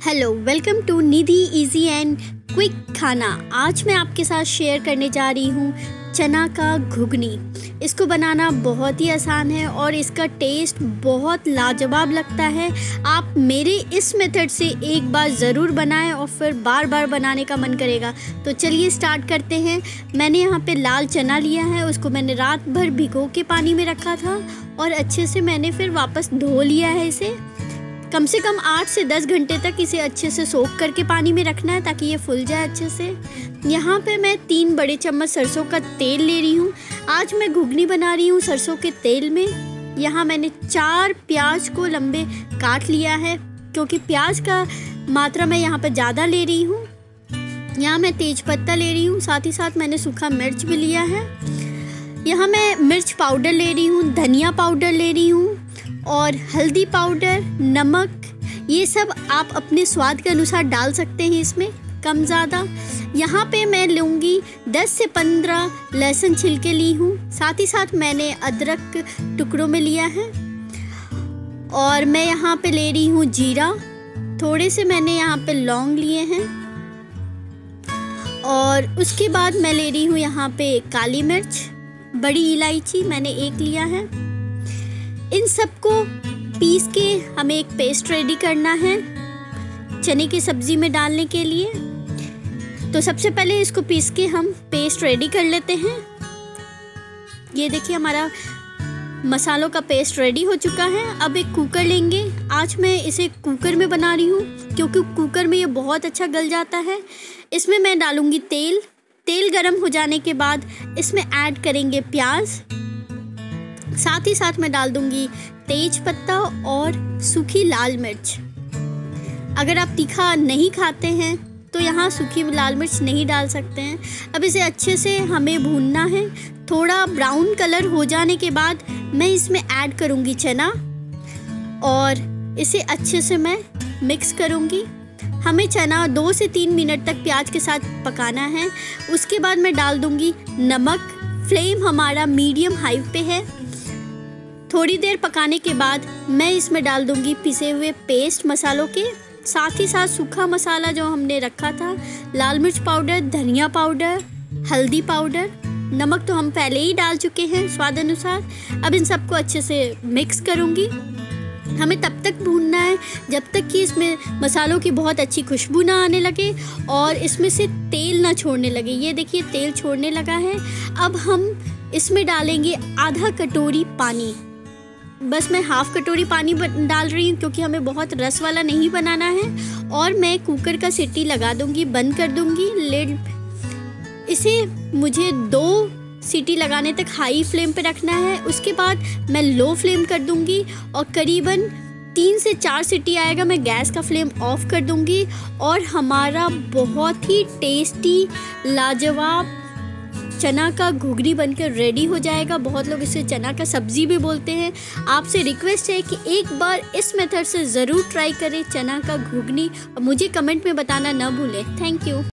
Hello welcome to Nidhi easy and quick Khana आज मैं आपके साथ शेयर करने जा रही हूँ चना का घुगनी। इसको बनाना बहुत ही आसान है और इसका टेस्ट बहुत लाजवाब लगता है। आप मेरे इस मेथड से एक बार ज़रूर बनाएँ और फिर बार बार बनाने का मन करेगा। तो चलिए स्टार्ट करते हैं। मैंने यहाँ पे लाल चना लिया है, उसको मैंने रात भर भिगो के पानी में रखा था और अच्छे से मैंने फिर वापस धो लिया है इसे। कम से कम आठ से दस घंटे तक इसे अच्छे से सोख करके पानी में रखना है ताकि ये फूल जाए अच्छे से। यहाँ पे मैं तीन बड़े चम्मच सरसों का तेल ले रही हूँ। आज मैं घुगनी बना रही हूँ सरसों के तेल में। यहाँ मैंने चार प्याज को लंबे काट लिया है, क्योंकि प्याज का मात्रा मैं यहाँ पर ज़्यादा ले रही हूँ। यहाँ मैं तेज पत्ता ले रही हूँ, साथ ही साथ मैंने सूखा मिर्च भी लिया है। यहाँ मैं मिर्च पाउडर ले रही हूँ, धनिया पाउडर ले रही हूँ। और हल्दी पाउडर, नमक, ये सब आप अपने स्वाद के अनुसार डाल सकते हैं इसमें, कम ज़्यादा। यहाँ पे मैं लूँगी 10 से 15 लहसुन छिलके ली हूँ। साथ ही साथ मैंने अदरक टुकड़ों में लिया है। और मैं यहाँ पे ले रही हूँ जीरा। थोड़े से मैंने यहाँ पे लौंग लिए हैं। और उसके बाद मैं ले रही हूँ यहाँ पे काली मिर्च, बड़ी इलायची मैंने एक लिया है। इन सबको पीस के हमें एक पेस्ट रेडी करना है चने की सब्ज़ी में डालने के लिए। तो सबसे पहले इसको पीस के हम पेस्ट रेडी कर लेते हैं। ये देखिए हमारा मसालों का पेस्ट रेडी हो चुका है। अब एक कुकर लेंगे। आज मैं इसे कुकर में बना रही हूँ, क्योंकि कुकर में ये बहुत अच्छा गल जाता है। इसमें मैं डालूँगी तेल। तेल गरम हो जाने के बाद इसमें ऐड करेंगे प्याज। साथ ही साथ मैं डाल दूँगी तेज पत्ता और सूखी लाल मिर्च। अगर आप तीखा नहीं खाते हैं तो यहाँ सूखी लाल मिर्च नहीं डाल सकते हैं। अब इसे अच्छे से हमें भूनना है। थोड़ा ब्राउन कलर हो जाने के बाद मैं इसमें ऐड करूँगी चना। और इसे अच्छे से मैं मिक्स करूँगी। हमें चना दो से तीन मिनट तक प्याज के साथ पकाना है। उसके बाद मैं डाल दूँगी नमक। फ्लेम हमारा मीडियम हाई पे है। थोड़ी देर पकाने के बाद मैं इसमें डाल दूँगी पिसे हुए पेस्ट मसालों के। साथ ही साथ सूखा मसाला जो हमने रखा था, लाल मिर्च पाउडर, धनिया पाउडर, हल्दी पाउडर, नमक तो हम पहले ही डाल चुके हैं स्वाद अनुसार। अब इन सबको अच्छे से मिक्स करूँगी। हमें तब तक भूनना है जब तक कि इसमें मसालों की बहुत अच्छी खुशबू ना आने लगे और इसमें से तेल ना छोड़ने लगे। ये देखिए, तेल छोड़ने लगा है। अब हम इसमें डालेंगे आधा कटोरी पानी। बस मैं हाफ़ कटोरी पानी डाल रही हूँ क्योंकि हमें बहुत रस वाला नहीं बनाना है। और मैं कुकर का सीटी लगा दूँगी, बंद कर दूँगी लिड इसे मुझे दो सीटी लगाने तक हाई फ्लेम पे रखना है। उसके बाद मैं लो फ्लेम कर दूँगी और करीबन तीन से चार सीटी आएगा, मैं गैस का फ्लेम ऑफ़ कर दूँगी। और हमारा बहुत ही टेस्टी लाजवाब चना का घुघरी बनकर रेडी हो जाएगा। बहुत लोग इसे चना का सब्ज़ी भी बोलते हैं। आपसे रिक्वेस्ट है कि एक बार इस मेथड से ज़रूर ट्राई करें चना का और मुझे कमेंट में बताना ना भूलें। Thank you